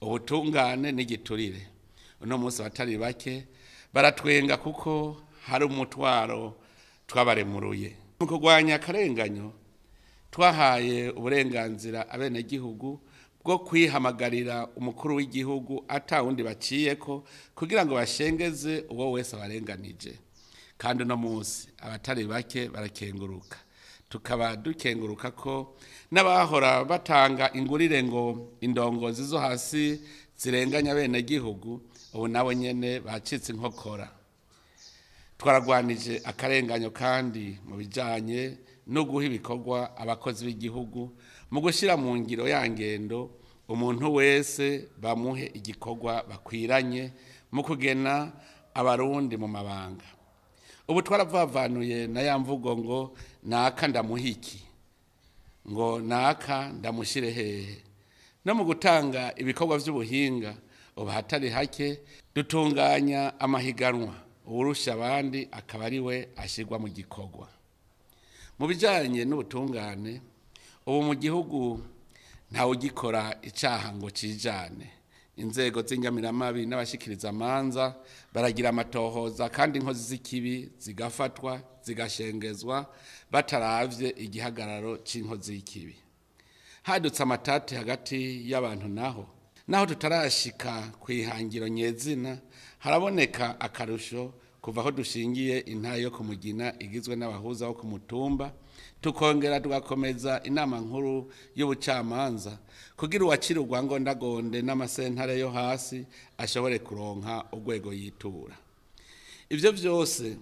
ubutungane n'igiturire. Uno munsi abatari bake baratwenga kuko hari umutwaro twabaremuruye. Mu kurwanya akarenganyo twahaye uburenganzira abenegihugu bwo kwihamagarira umukuru w'igihugu atawundi baciyeko kugira ngo bashengeze uwo wese abarenganije. Kandi uno munsi abatari bake barakenguruka. Tukaba dukenguruka ko n'abahora batanga ingurire ngo indongozi zo hasi zirenganya abenegihugu ubu nabo nyene bacitse inkokora. Twaragwanije akarenganyo kandi mu bijanye no guha ibikorwa abakozi b'igihugu mu gushyira mu ngiro ya ngendo umuntu wese bamuhe igikorwa bakwiranye mu kugena abarundi mu mabanga. Ubu twaravavanuye na ya mvugo ngo naka ndamuhiki. Ngo naka ndamushyire hehe? No mu gutanga ibikorwa by'ubuhinga ubu hatari hake dutunganya amahiganwa. Uwurusha abandi akaba ari we ashyirwa mu gikorwa. Mu bijyanye n'ubutungane ubu mu gihugu ntawe ugikora icyaha ngo kijyane inzego z'inyamiramabi n'abashyikiriza amanza baragira amatohoza kandi inkozi z'ikibi zigafatwa zigashengezwa bataravye igihagararo c'inkozi y'ikibi. Hadutse amatati hagati y'abantu naho. Naho tutarashika ku ihangiro nyezina haraboneka akarusho kuva aho dushingiye intayo yo kumugina igizwe n'abahuza bo ku mutumba tukongera tugakomeza inama nkuru y'ubucamanza. Kugira uwakira urwangondagonde n'amasentare yo hasi ashobore kuronka urwego yitura. Ibyo byose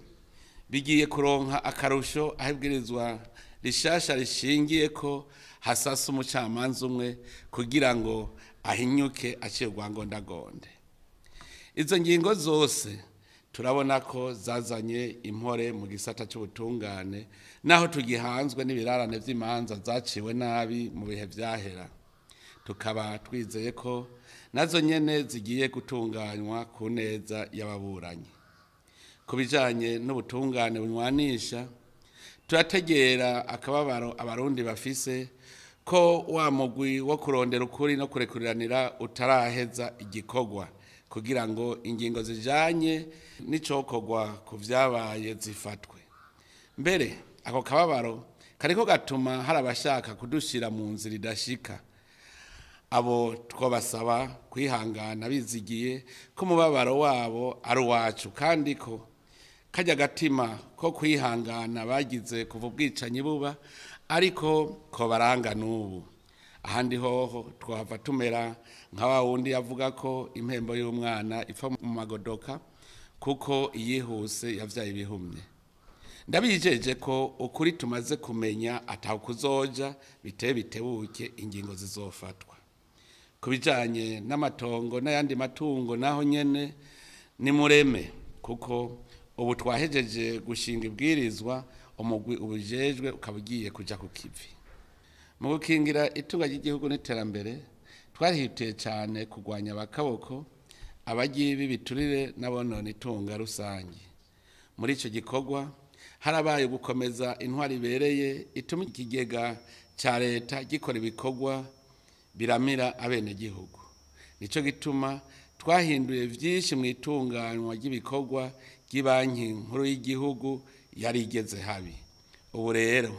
bigiye kuronka akarusho aho ibwirizwa rishasha rishingiye ko hasasa umucamanza umwe kugira ngo ahinyuke acire urwangondagonde izo ngingo zose turabona ko zazanye impore mu gisata cy'ubutungane naho tugihanzwe n'ibirarane by'imanza zaciwe nabi mu bihe byahera tukaba twizeye ko na zo nyene zigiye gutunganywa ku neza y'ababuranyi. Ku bijanye n'ubutungane bunywanisha turategera akababaro abarundi bafise ko wa mugwi wo kurondera ukuri no kurekuriranira utaraheza igikorwa. Kugira ngo ingingo zijanye n'icokorwa ku vyabaye zifatwe. Mbere ako kababaro kariko gatuma hari abashaka kudushira mu nzira idashika. Abo twabasaba kwihangana bizigiye ko umubabaro wabo ari uwacu kandi ko kajya gatima ko kwihangana bagize kuva ubwicanyi buba ariko ko baranga n'ubu. Ahandi hoho twahava tumera nka wa wundi yavuga ko impembo y'umwana ipfa mu magodoka kuko iyihuse yabyaye ibihumye. Ndabijeje ko ukuri tumaze kumenya ataho kuzoja biteye bitebuke ingingo zizofatwa. Ku bijyanye n'amatongo n'ayandi matungo naho nyine ni mureme kuko ubu twahejeje gushinga ibwirizwa umugwi ubujejwe ukaba ugiye kujya ku kivi. Mu gukingira itunga ry'igihugu n'iterambere twarihutiye cyane kurwanya abakaboko abagiye biturire n'abonona itunga rusange. Muri icyo gikorwa harabaye gukomeza intwari ibereye ituma ikigega cya leta gikora ibikorwa biramira abenegihugu. Nicyo gituma twahinduye byinshi mu itunganywa ry'ibikorwa ry'ibanki nkuru y'igihugu yari igeze habi. Ubu rero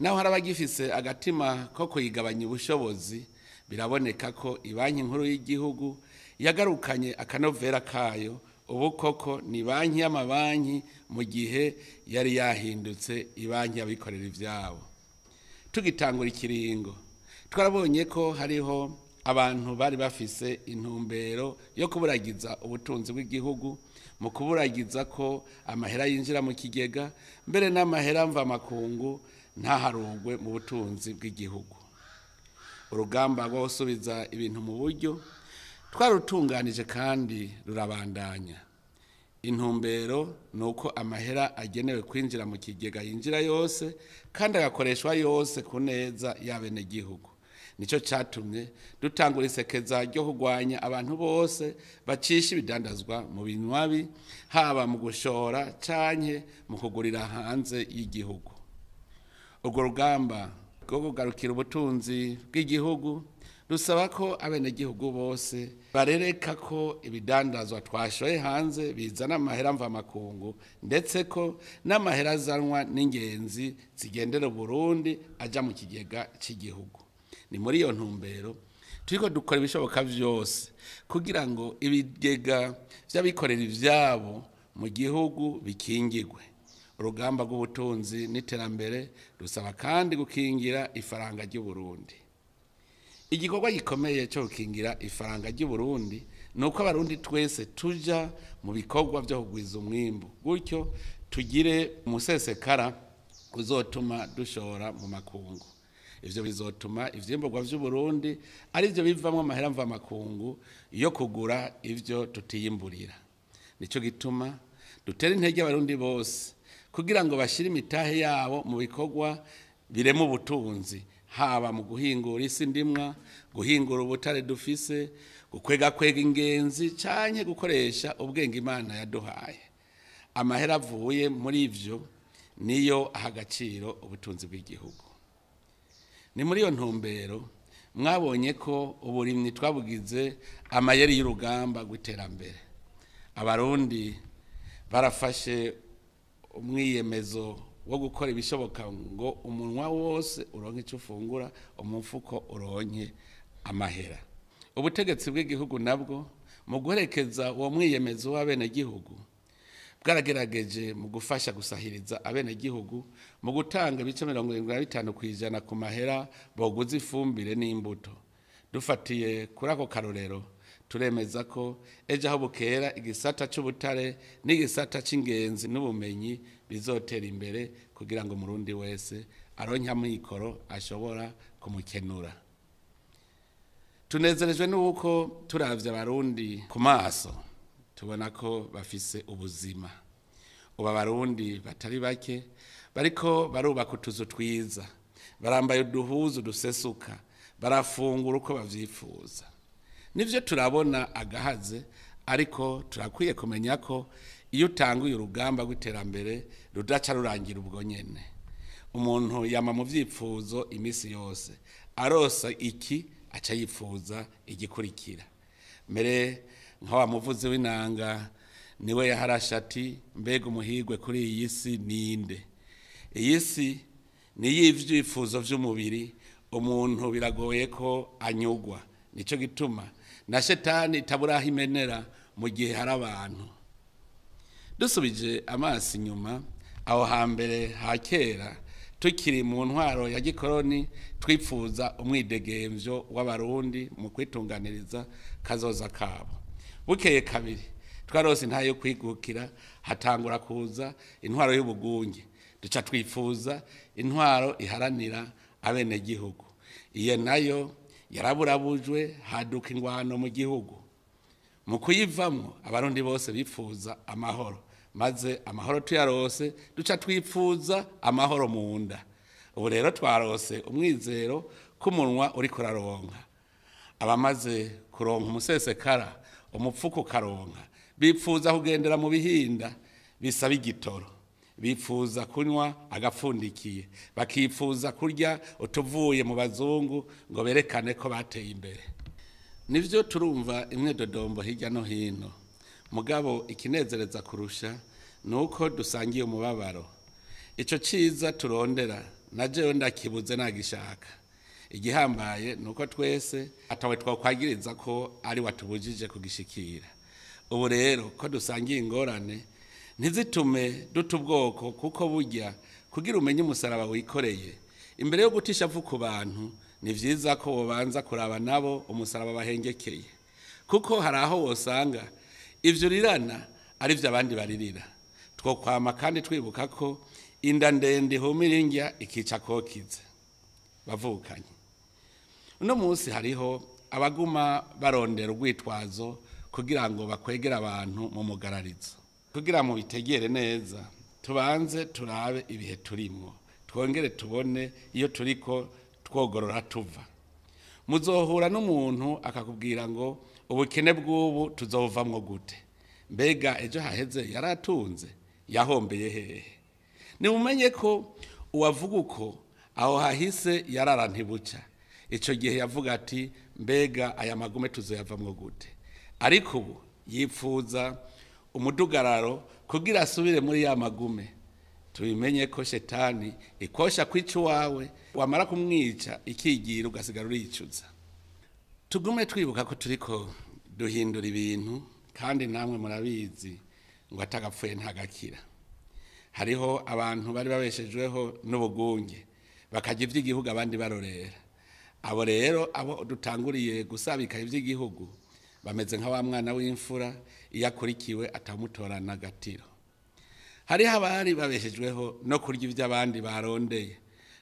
naho hari abagifise agatima ko kuyigabanya ubushobozi biraboneka ko ibanki nkuru y'igihugu yagarukanye akanovera kayo ubu koko ni banki y'amabanki mu gihe yari yahindutse ibanki y'abikorera ibyabo tugitangura ikiringo. Twarabonye ko hariho abantu bari bafise intumbero yo kuburagiza ubutunzi bw'igihugu mu kuburagiza ko amahera yinjira mu kigega mbere n'amahera mvamakungu ntaharugwe mu butunzi bw'igihugu. Urugamba rwo gusubiza ibintu mu buryo twarutunganije kandi rurabandanya. Intumbero ni uko amahera agenewe kwinjira mu kigega yinjira yose kandi agakoreshwa yose ku neza y'abenegihugu ni cyo cyatumye dutangura isekeza ryo kurwanya abantu bose bacisha ibidandazwa mu binywabi haba mu gushora canke mu kugurira hanze y'igihugu. Urwo rugamba rwo kugarukira ubutunzi bw'igihugu dusaba ko abenegihugu bose barereka ko ibidandazwa twashoye hanze bizana amahera mvamakungu ndetse ko n'amahera azanwa n'ingenzi zigendera Burundi ajya mu kigega cy'igihugu. Ni muri iyo ntumbero turiko dukora ibishoboka vyose kugira ngo ibigega vy'abikorera ivyabo mu gihugu bikingirwe. Urugamba rw'ubutunzi n'iterambere rusaba kandi gukingira ifaranga ry'u Burundi igikorwa gikomeye cyo gukingira ifaranga ry'u Burundi ni uko abarundi twese tuja mu bikorwa byo kugwiza umwimbu. Gutyo tugire umusesekara uzotuma dushora mu makungu. Ivyo bizotuma ivyimburwa vy'u Burundi ari byo bivamwo amahera mva makungu yo kugura ivyo tutiyimburira nico gituma dutera intege abarundi bose. Kugira ngo bashire imitahe yabo mu bikorwa birema ubutunzi haba mu guhingura isi ndimwa guhingura ubutare dufise gukwega kwega ingenzi canke gukoresha ubwenge imana yaduhaye. Amahera avuye muri ivyo niyo aha agaciro ubutunzi bw'igihugu. Ni muri iyo ntumbero mwabonye ko uburimyi twabugize amayeri y'urugamba rw'iterambere. Abarundi barafashe umwiyemezo wo gukora ibishoboka ngo umunwa wose uronke icyo ufungura umufuko uronke amahera. Ubutegetsi bw'igihugu nabwo mu guherekeza uwo mwiyemezo w'abenegihugu bwaragerageje mu gufasha gusahiriza abenegihugu mu gutanga ibice mirongo irindwi na bitanu ku ijana ku mahera boguza ifumbire n'imbuto. Dufatiye kuri ako karorero turemeza ko ejo aho bukera igisata cy'ubutare n'igisata cy'ingenzi n'ubumenyi bizotera imbere kugira ngo umurundi wese aronke amikoro ashobora kumukenura. Tunezerejwe n'uko turavye abarundi ku maso tubona ko bafise ubuzima. Ubu abarundi batari bake bariko barubaka utuzu twiza barambaye uduhuzu dusesuka barafungura uko bavyifuza. Nivyo turabona agahaze ariko turakwiye kumenya ko iyo utanguye urugamba rw'iterambere rudaca rurangira ubwo nyene. Umuntu yama mu vyifuzo imisi yose arosa iki aca yifuza igikurikira. Mbere nka wa muvuzi w'inanga ni we yaharasha ati mbega umuhigwe kuri iyi si ninde? Iyi si ni y'ivyifuzo vy'umubiri umuntu biragoye ko anyugwa. Nico gituma na shetani itaburaho imenera mu gihe hari abantu. Dusubije amaso inyuma aho hambere ha kera tukiri mu ntwaro ya gikoroni twifuza umwidegemvyo w'abarundi mu kwitunganiriza kazoza kabo. Bukeye kabiri twarose ntayo yo kwigukira hatangura kuza intwaro y'ubugunge duca twifuza intwaro iharanira abenegihugu. Iyo na yo yaraburabujwe haduka ingwano mu gihugu. Mu kuyivamo abarundi bose bifuza amahoro. Maze amahoro tuyarose duca twifuza amahoro mu nda. Ubu rero twarose umwizero k'umunwa uri kuraronka abamaze kuronka umusesekara umupfuko ukaronka. Bifuza kugendera mu bihinda bisaba igitoro. Bifuza kunywa agapfundikiye. Bakifuza kurya utuvuye mu bazungu ngo berekane ko bateye imbere. Nivyo turumva imwe dodombo hirya no hino. Mugabo ikinezereza kurusha ni uko dusangiye umubabaro. Ico ciza turondera na jewe ndakibuze nagishaka. Igihambaye ni uko twese atawe twakwagiriza ko ari watubujije kugishikira. Ubu rero ko dusangiye ingorane ntizitume duta ubwoko kuko burya kugira umenye umusaraba wikoreye. Imbere yo gutisha avu ku bantu ni byiza ko wobanza kuraba nabo umusaraba bahengekeye. Kuko hari aho wosanga ivyo rirana ari vyo abandi baririra. Twokwama kandi twibuka ko inda ndende ihumira indya ikica kokize bavukanye. Uno munsi hariho abaguma barondera urwitwazo kugira ngo bakwegere abantu mu mugararizo. Kugira ngo bitegere neza tubanze turabe ibihe turimwo twongere tubone iyo turiko twogorora tuva. Muzohura n'umuntu akakubwira ngo ubukene bw'ubu tuzovamwo gute? Mbega ejo haheze yaratunze yahombeye hehe. Nimumenye ko uwavuga uko aho hahise yarara ntibuca. Icyo gihe yavuga ati mbega aya magume tuzoyavamwo gute? Ariko ubu yipfuza umudugararo kugira asubire muri ya magume. Tubimenye ko shetani ikosha kwica uwawe wamara kumwica ikigira ugasigara uriyicuza tugume twibuka ko turiko duhindura ibintu kandi namwe murabizi ngo atagapfuye ntagakira. Hariho abantu bari babeshejweho n'ubugunge bakajya iby'igihugu abandi barorera. Abo rero abo dutanguriye gusabika iby'igihugu bameze nka wa mwana w'imfura iyo akurikiwe atamutorana agatiro hariho abari babeshejweho no kurya ibyo abandi barondeye.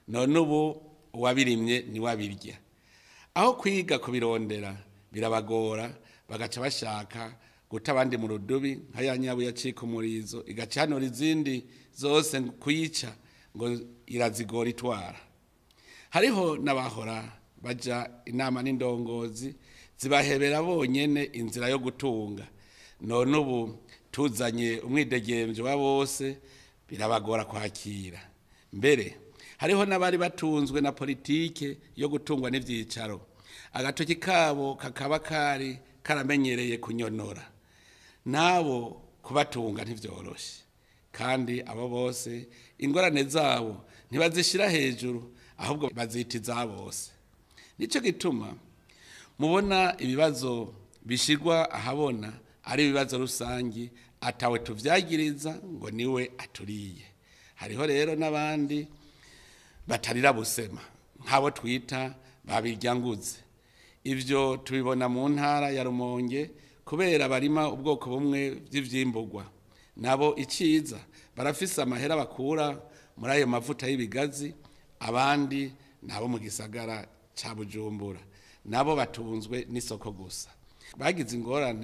None ubu uwabirimye ni wabirya aho kwiga kubirondera birabagora bagaca bashaka guta abandi mu rudubi nka ya nyabu yacika umurizo igacanura izindi zose kuyica ngo irazigora itwara. Hariho n'abahora bajya inama n'indongozi zibahebera bonyine inzira yo gutunga. None ubu tuzanye umwidegembyo wa bose birabagora kwakira. Mbere hariho n'abari batunzwe na politike yo gutungwa n'ibyicaro agatoki kabo kakaba kari karamenyereye kunyonora. Nabo kubatunga ntibyoroshye kandi abo bose ingorane zabo ntibazishyira hejuru ahubwo bazita iza bose ni cyo gituma mubona ibibazo bishyirwa ahabona ari ibibazo rusange atawe tubyagiriza ngo ni we aturiye. Hariho rero n'abandi batarira busema nk'abo twita babiryanguze. Ibyo tubibona mu ntara ya rumonge kubera barima ubwoko bumwe bw'ibyimburwa nabo icyiza barafise amahera bakura muri ayo mavuta y'ibigazi abandi nabo mu gisagara cya bujumbura. Nabo batunzwe n'isoko gusa. Bagize ingorane.